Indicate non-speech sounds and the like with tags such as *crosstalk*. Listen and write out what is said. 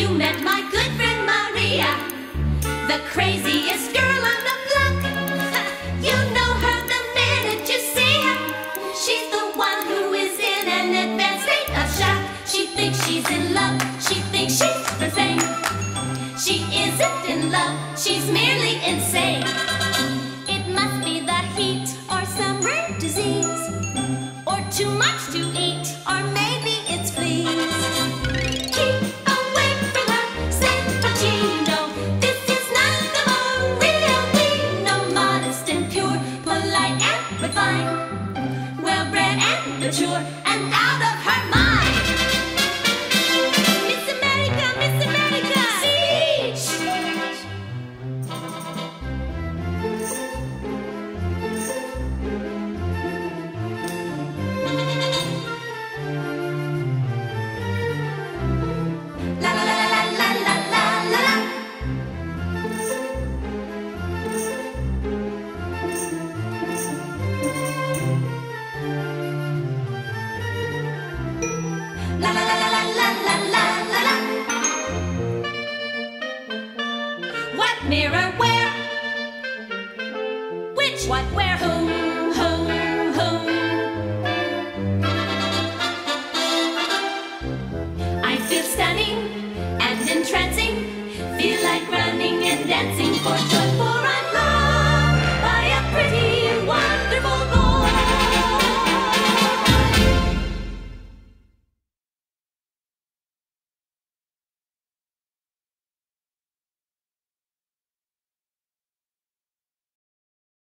you met my good friend Maria, the craziest girl on the block. *laughs* you know her the minute you see her. She's the one who is in an advanced state of shock. She thinks she's in love. She thinks she's the same. She isn't in love. She's merely insane. It must be the heat or some rare disease or too much to mature and I mirror, where? Which, what, where, who?